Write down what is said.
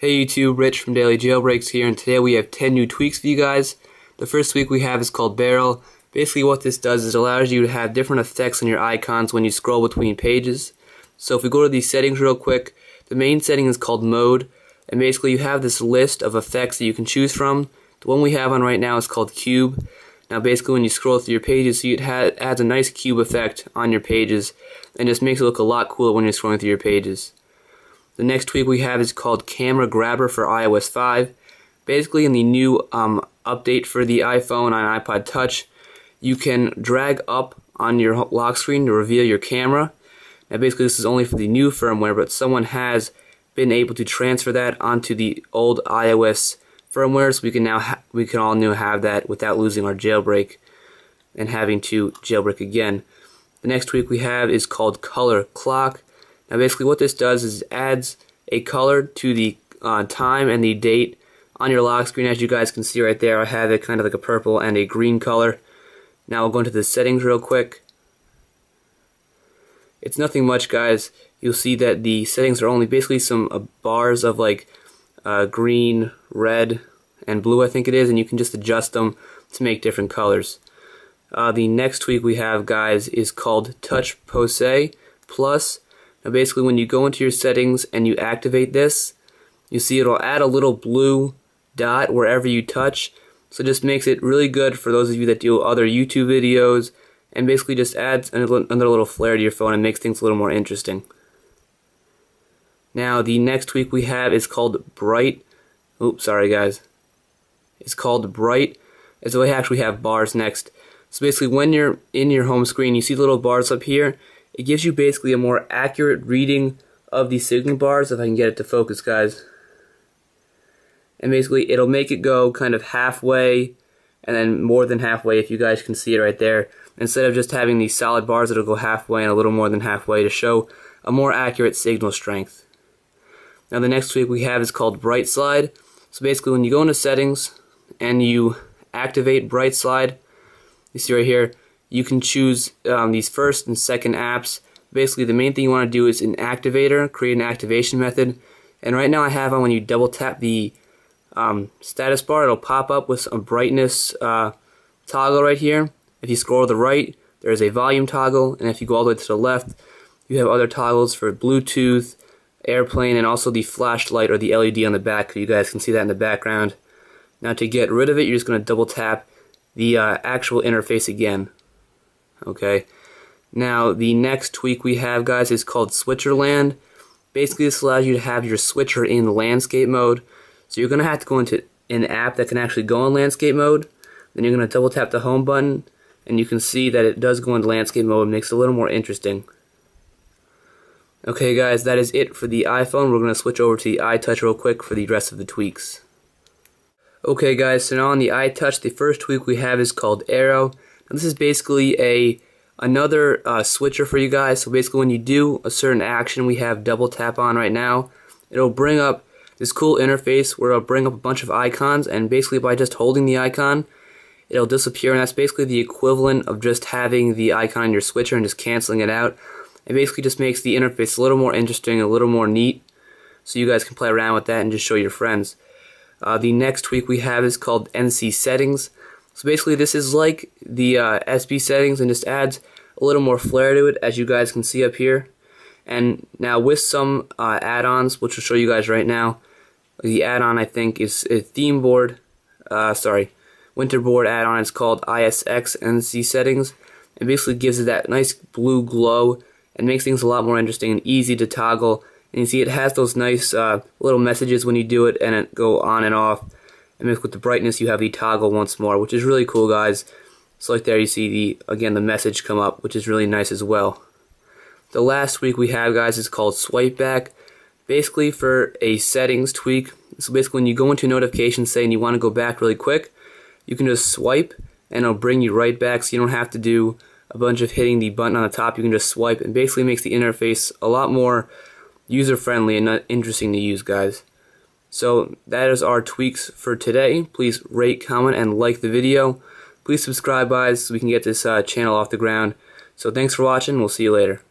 Hey YouTube, Rich from Daily Jailbreaks here, and today we have 10 new tweaks for you guys. The first tweak we have is called Barrel. Basically what this does is it allows you to have different effects on your icons when you scroll between pages. So if we go to these settings real quick, the main setting is called Mode, and basically you have this list of effects that you can choose from. The one we have on right now is called Cube. Now basically when you scroll through your pages, it adds a nice cube effect on your pages, and just makes it look a lot cooler when you're scrolling through your pages. The next tweak we have is called Camera Grabber for iOS 5. Basically, in the new um, update for the iPhone and iPod Touch, you can drag up on your lock screen to reveal your camera. Now, basically, this is only for the new firmware, but someone has been able to transfer that onto the old iOS firmware, so we can now we can all now have that without losing our jailbreak and having to jailbreak again. The next tweak we have is called Color Clock. Now basically what this does is adds a color to the uh, time and the date on your lock screen. As you guys can see right there, I have it kind of like a purple and a green color. Now we'll go into the settings real quick. It's nothing much guys. You'll see that the settings are only basically some uh, bars of like uh, green, red, and blue I think it is, and you can just adjust them to make different colors. Uh, the next tweak we have guys is called Touch Pose Plus. Now basically when you go into your settings and you activate this, you see it'll add a little blue dot wherever you touch. So it just makes it really good for those of you that do other YouTube videos and basically just adds another little flair to your phone and makes things a little more interesting. Now the next tweak we have is called Bright. Oops, sorry guys. It's called Bright. As we actually have bars next. So basically when you're in your home screen, you see little bars up here it gives you basically a more accurate reading of these signal bars if I can get it to focus guys. And basically it'll make it go kind of halfway and then more than halfway if you guys can see it right there. Instead of just having these solid bars it'll go halfway and a little more than halfway to show a more accurate signal strength. Now the next tweak we have is called BrightSlide. So basically when you go into settings and you activate BrightSlide you see right here you can choose um, these first and second apps. Basically, the main thing you want to do is an activator, create an activation method. And right now I have on when you double tap the um, status bar, it'll pop up with a brightness uh, toggle right here. If you scroll to the right, there's a volume toggle, and if you go all the way to the left, you have other toggles for Bluetooth, airplane, and also the flashlight or the LED on the back. You guys can see that in the background. Now to get rid of it, you're just going to double tap the uh, actual interface again okay? Now the next tweak we have guys is called SwitcherLand. Basically this allows you to have your switcher in landscape mode. So you're gonna have to go into an app that can actually go in landscape mode. Then you're gonna double tap the home button and you can see that it does go into landscape mode It makes it a little more interesting. Okay guys that is it for the iPhone. We're gonna switch over to the iTouch real quick for the rest of the tweaks. Okay guys so now on the iTouch the first tweak we have is called Aero and this is basically a another uh, switcher for you guys. So basically when you do a certain action we have double tap on right now, it'll bring up this cool interface where it'll bring up a bunch of icons and basically by just holding the icon it'll disappear and that's basically the equivalent of just having the icon on your switcher and just canceling it out. It basically just makes the interface a little more interesting, a little more neat so you guys can play around with that and just show your friends. Uh, the next tweak we have is called NC Settings. So basically this is like the uh, SBSettings and just adds a little more flair to it as you guys can see up here. And now with some uh, add-ons, which I'll show you guys right now, the add-on I think is a theme board, uh, sorry, WinterBoard add-on. It's called ISX NC settings. It basically gives it that nice blue glow and makes things a lot more interesting and easy to toggle. And you see it has those nice uh, little messages when you do it and it go on and off and with the brightness you have the toggle once more which is really cool guys. So like there you see the again the message come up which is really nice as well. The last tweak we have guys is called SwipeBack. Basically for a settings tweak so basically when you go into notifications say and you want to go back really quick you can just swipe and it'll bring you right back so you don't have to do a bunch of hitting the button on the top you can just swipe and basically makes the interface a lot more user friendly and interesting to use guys so that is our tweaks for today. Please rate, comment, and like the video. Please subscribe, guys, so we can get this uh, channel off the ground. So thanks for watching. We'll see you later.